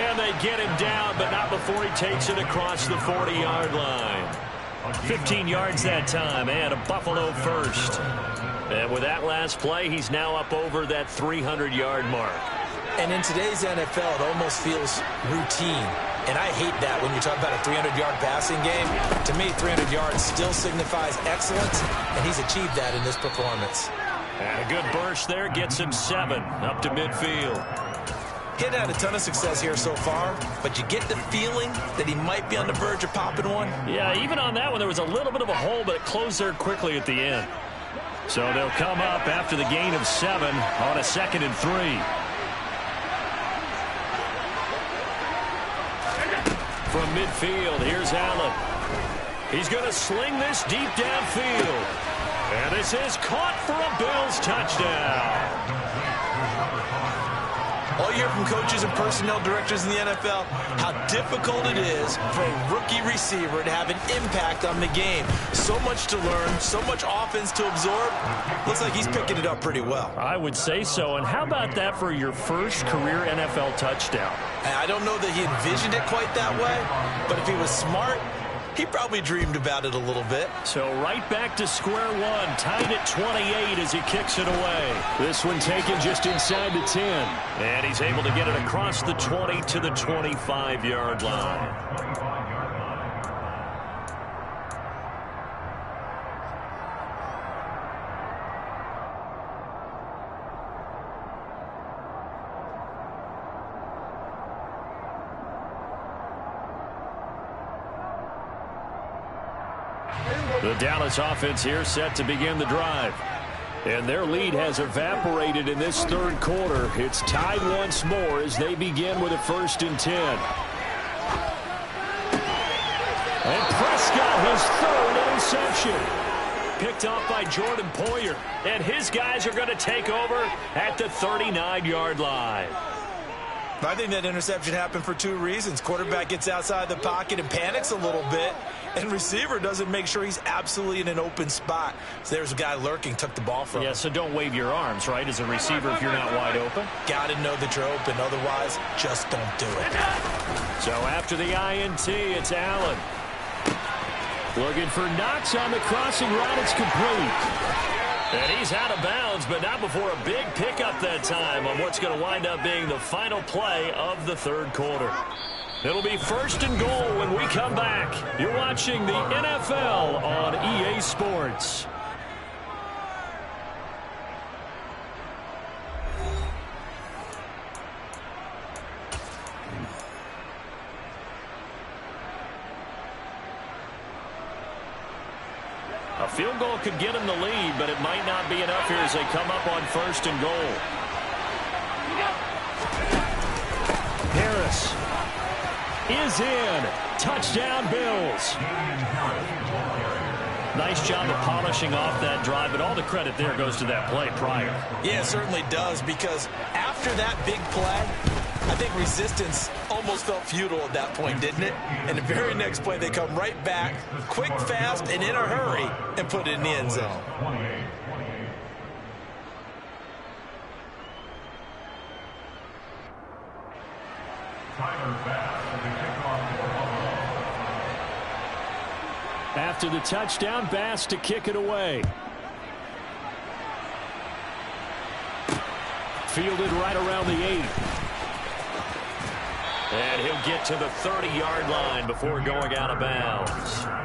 And they get him down, but not before he takes it across the 40-yard line. 15 yards that time, and a Buffalo first. And with that last play, he's now up over that 300-yard mark. And in today's NFL, it almost feels routine. And I hate that when you talk about a 300-yard passing game. To me, 300 yards still signifies excellence, and he's achieved that in this performance. And a good burst there gets him seven up to midfield. He had a ton of success here so far, but you get the feeling that he might be on the verge of popping one. Yeah, even on that one, there was a little bit of a hole, but it closed there quickly at the end. So they'll come up after the gain of seven on a second and three. From midfield, here's Allen. He's going to sling this deep downfield. And this is caught for a Bills touchdown. All you hear from coaches and personnel directors in the NFL how difficult it is for a rookie receiver to have an impact on the game. So much to learn, so much offense to absorb. Looks like he's picking it up pretty well. I would say so. And how about that for your first career NFL touchdown? I don't know that he envisioned it quite that way, but if he was smart, he probably dreamed about it a little bit. So right back to square one, tied at 28 as he kicks it away. This one taken just inside the 10. And he's able to get it across the 20 to the 25-yard line. Offense here set to begin the drive. And their lead has evaporated in this third quarter. It's tied once more as they begin with a first and 10. And Prescott, his third interception. Picked off by Jordan Poyer. And his guys are going to take over at the 39-yard line. I think that interception happened for two reasons. Quarterback gets outside the pocket and panics a little bit, and receiver doesn't make sure he's absolutely in an open spot. So there's a guy lurking, took the ball from Yeah, him. so don't wave your arms, right, as a receiver if you're not wide open. Got to know that you're open. Otherwise, just don't do it. So after the INT, it's Allen. Looking for Knox on the crossing route. It's complete. And he's out of bounds, but not before a big pickup that time on what's going to wind up being the final play of the third quarter. It'll be first and goal when we come back. You're watching the NFL on EA Sports. A field goal could get him the lead, but it might not be enough here as they come up on first and goal. Harris is in. Touchdown, Bills. Nice job of polishing off that drive, but all the credit there goes to that play prior. Yeah, it certainly does because after that big play, I think resistance almost felt futile at that point, didn't it? And the very next play, they come right back, quick, fast, and in a hurry, and put it in the end zone. After the touchdown, Bass to kick it away. Fielded right around the eight. And he'll get to the 30-yard line before going out of bounds.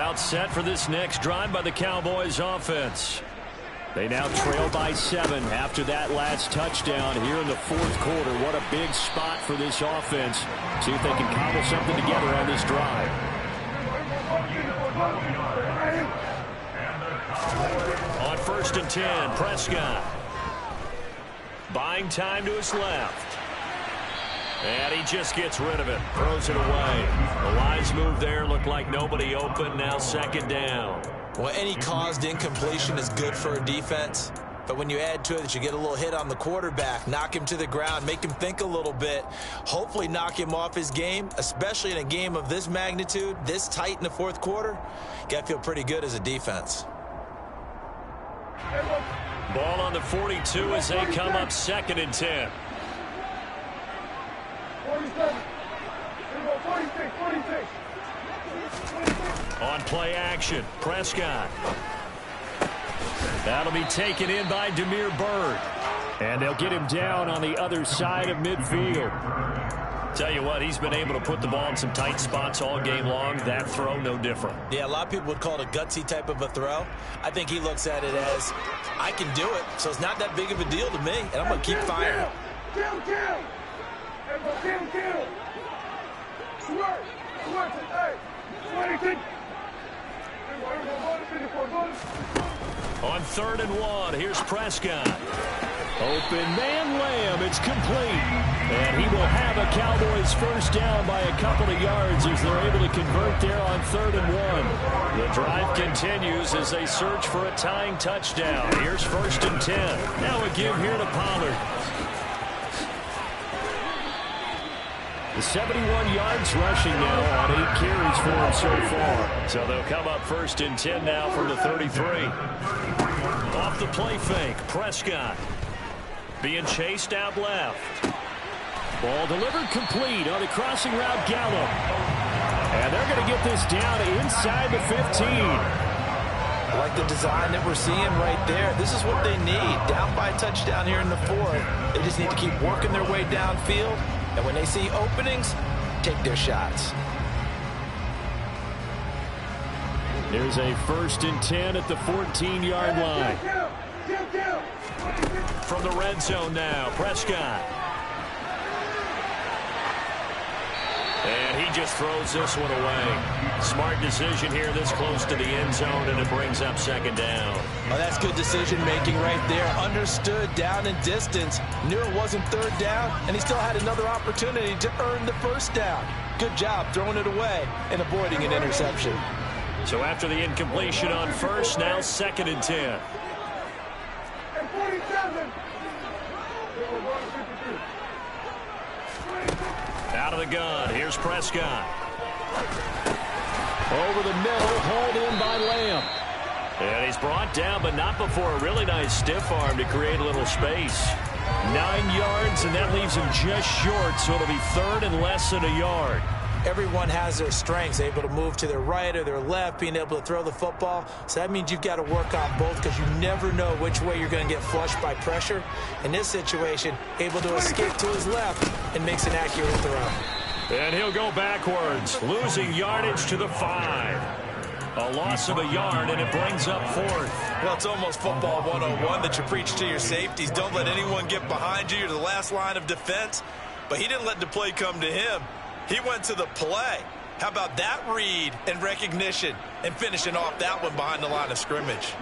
About set for this next drive by the Cowboys offense. They now trail by seven after that last touchdown here in the fourth quarter. What a big spot for this offense. See if they can cobble something together on this drive. On first and 10, Prescott. Buying time to his left. And he just gets rid of it. Throws it away. The lines move there. Look like nobody open. Now second down. Well, any caused incompletion is good for a defense. But when you add to it that you get a little hit on the quarterback, knock him to the ground, make him think a little bit, hopefully knock him off his game, especially in a game of this magnitude, this tight in the fourth quarter, you got to feel pretty good as a defense. Ball on the 42 as they come up second and 10. 47. 46, 46. On play action, Prescott. That'll be taken in by Demir Bird. And they'll get him down on the other side of midfield. Tell you what, he's been able to put the ball in some tight spots all game long. That throw, no different. Yeah, a lot of people would call it a gutsy type of a throw. I think he looks at it as, I can do it, so it's not that big of a deal to me, and I'm going to keep firing. Kill, kill! Kill, On third and one, here's Prescott. Open man Lamb, it's complete. And he will have a Cowboys first down by a couple of yards as they're able to convert there on third and one. The drive continues as they search for a tying touchdown. Here's first and ten. Now a give here to Pollard. The 71 yards rushing now on eight carries for him so far. So they'll come up first and 10 now from the 33. Off the play fake, Prescott. Being chased out left. Ball delivered complete on the crossing route Gallup. And they're going to get this down inside the 15. Like the design that we're seeing right there. This is what they need. Down by touchdown here in the fourth. They just need to keep working their way downfield. And when they see openings, take their shots. There's a first and 10 at the 14-yard line. From the red zone now, Prescott. And he just throws this one away. Smart decision here this close to the end zone, and it brings up second down. Well, that's good decision making right there. Understood down and distance. Knew it wasn't third down, and he still had another opportunity to earn the first down. Good job throwing it away and avoiding an interception. So after the incompletion on first, now second and 10. Out of the gun. Here's Prescott. Over the middle, hauled in by Lamb. And he's brought down, but not before a really nice stiff arm to create a little space. Nine yards, and that leaves him just short, so it'll be third and less than a yard. Everyone has their strengths, able to move to their right or their left, being able to throw the football. So that means you've got to work on both because you never know which way you're going to get flushed by pressure. In this situation, able to escape to his left and makes an accurate throw. And he'll go backwards, losing yardage to the five. A loss of a yard, and it brings up fourth. Well, it's almost football 101 that you preach to your safeties. Don't let anyone get behind you. You're the last line of defense. But he didn't let the play come to him. He went to the play. How about that read and recognition and finishing off that one behind the line of scrimmage?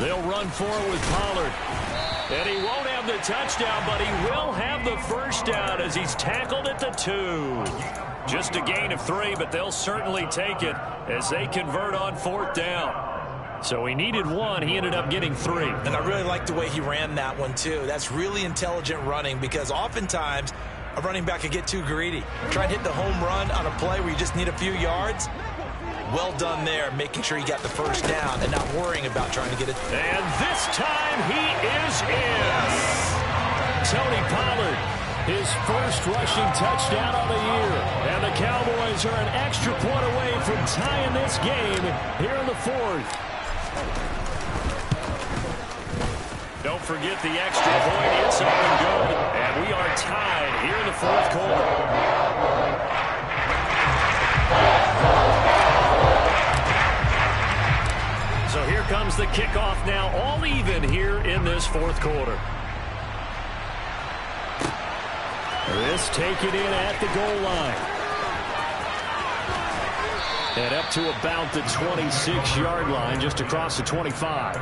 They'll run for it with Pollard. And he won't have the touchdown, but he will have the first down as he's tackled at the two. Just a gain of three, but they'll certainly take it as they convert on fourth down. So he needed one. He ended up getting three. And I really like the way he ran that one, too. That's really intelligent running because oftentimes a running back can get too greedy. Try and hit the home run on a play where you just need a few yards. Well done there, making sure he got the first down and not worrying about trying to get it. And this time he is in. Tony Pollard, his first rushing touchdown of the year. And the Cowboys are an extra point away from tying this game here in the fourth. Don't forget the extra point. It's up and good. And we are tied here in the fourth quarter. So here comes the kickoff now, all even here in this fourth quarter. This take it in at the goal line. And up to about the 26-yard line, just across the 25.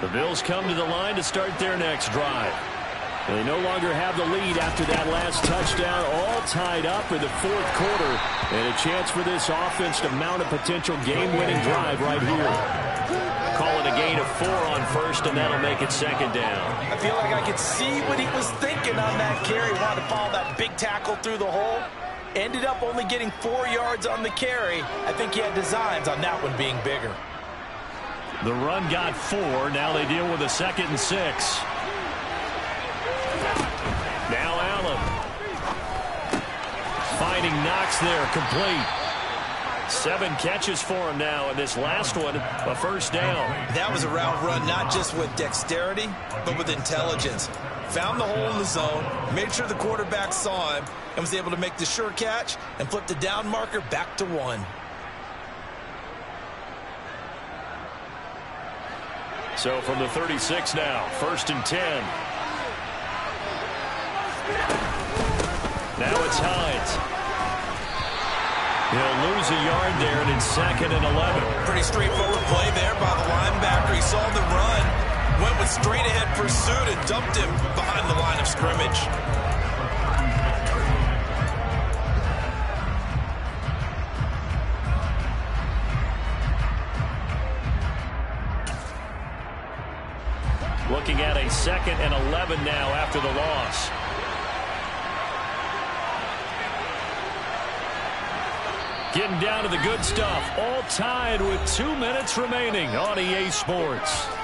The Bills come to the line to start their next drive. They no longer have the lead after that last touchdown, all tied up in the fourth quarter. And a chance for this offense to mount a potential game-winning drive right here. call it a gain of four on first, and that'll make it second down. I feel like I could see what he was thinking on that carry. Wanted to follow that big tackle through the hole. Ended up only getting four yards on the carry. I think he had designs on that one being bigger. The run got four. Now they deal with a second and six. Now Allen. Finding Knox there, complete. Seven catches for him now, and this last one, a first down. That was a route run not just with dexterity, but with intelligence. Found the hole in the zone, made sure the quarterback saw him, and was able to make the sure catch and flip the down marker back to one. So from the 36 now, first and 10. Now it's Hines. He'll lose a yard there, and it's second and 11. Pretty straightforward play there by the linebacker. He saw the run, went with straight-ahead pursuit, and dumped him behind the line of scrimmage. Looking at a second and 11 now after the loss. Getting down to the good stuff. All tied with two minutes remaining on EA Sports.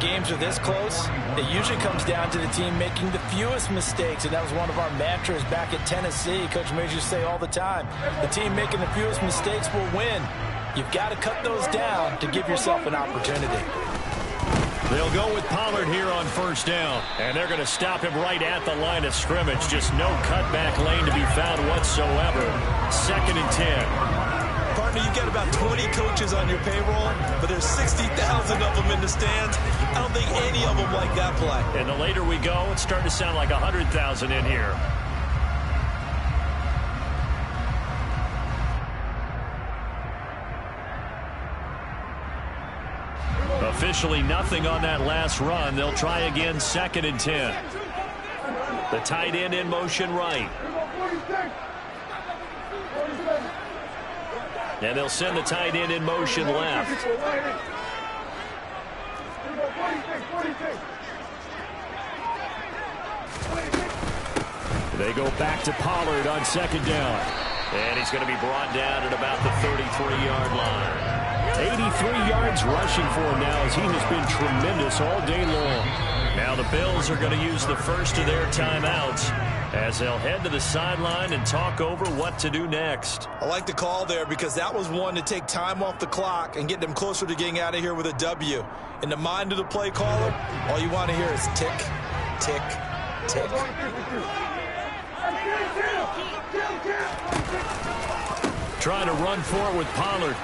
Games are this close, it usually comes down to the team making the fewest mistakes, and that was one of our mantras back at Tennessee. Coach Major say all the time, the team making the fewest mistakes will win. You've got to cut those down to give yourself an opportunity. They'll go with Pollard here on first down. And they're going to stop him right at the line of scrimmage. Just no cutback lane to be found whatsoever. Second and 10. You've got about 20 coaches on your payroll, but there's 60,000 of them in the stands. I don't think any of them like that play. And the later we go, it's starting to sound like 100,000 in here. Officially nothing on that last run. They'll try again second and 10. The tight end in motion right. And they'll send the tight end in motion left. They go back to Pollard on second down. And he's going to be brought down at about the 33-yard line. 83 yards rushing for him now as he has been tremendous all day long. Now the Bills are going to use the first of their timeouts as they'll head to the sideline and talk over what to do next. I like the call there because that was one to take time off the clock and get them closer to getting out of here with a W. In the mind of the play caller, all you want to hear is tick, tick, tick. Trying to run for it with Pollard.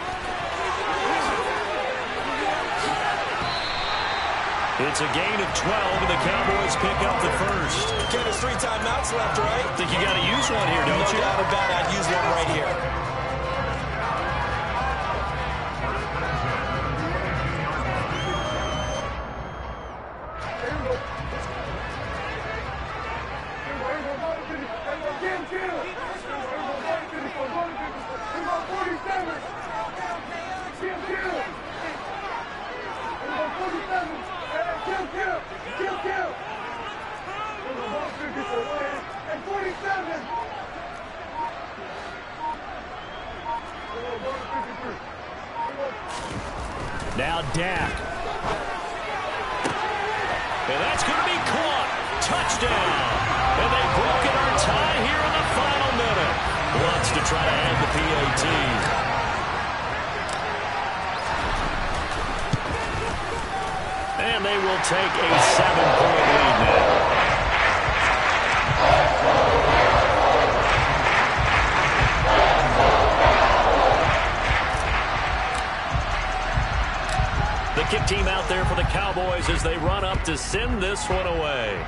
It's a gain of 12, and the Cowboys pick up the first. Ken, there's three timeouts left, right? I think you got to use one here, don't no you? No doubt about it. I'd use one right here. Kick team out there for the Cowboys as they run up to send this one away.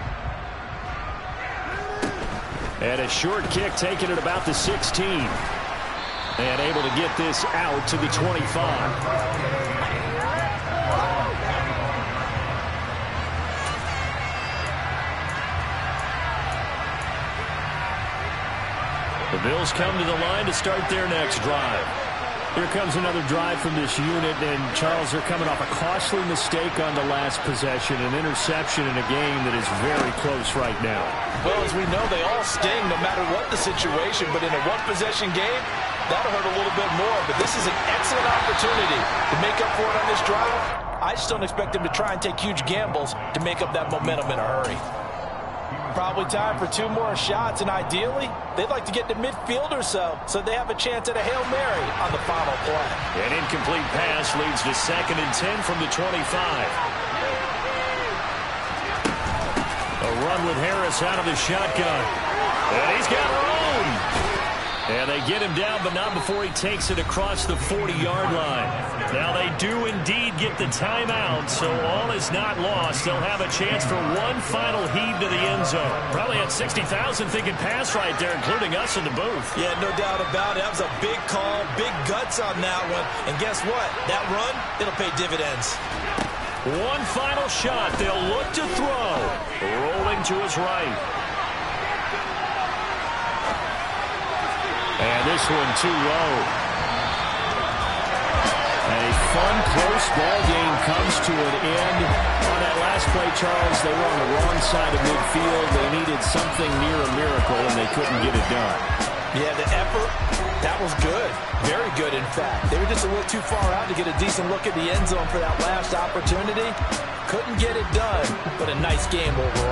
And a short kick taken at about the 16. And able to get this out to the 25. The Bills come to the line to start their next drive. Here comes another drive from this unit, and Charles, they're coming off a costly mistake on the last possession, an interception in a game that is very close right now. Well, as we know, they all sting no matter what the situation, but in a one-possession game, that'll hurt a little bit more. But this is an excellent opportunity to make up for it on this drive. I just don't expect them to try and take huge gambles to make up that momentum in a hurry. Probably time for two more shots, and ideally, they'd like to get to midfield or so, so they have a chance at a Hail Mary on the final play. An incomplete pass leads to second and 10 from the 25. A run with Harris out of the shotgun. And he's got room. And they get him down, but not before he takes it across the 40-yard line. Now they do indeed get the timeout, so all is not lost. They'll have a chance for one final heave to the end zone. Probably had 60,000 thinking pass right there, including us in the booth. Yeah, no doubt about it. That was a big call, big guts on that one. And guess what? That run, it'll pay dividends. One final shot. They'll look to throw. Rolling to his right. And this one too low. A fun, close ball game comes to an end. On that last play, Charles, they were on the wrong side of midfield. They needed something near a miracle, and they couldn't get it done. Yeah, the effort, that was good. Very good, in fact. They were just a little too far out to get a decent look at the end zone for that last opportunity. Couldn't get it done, but a nice game overall.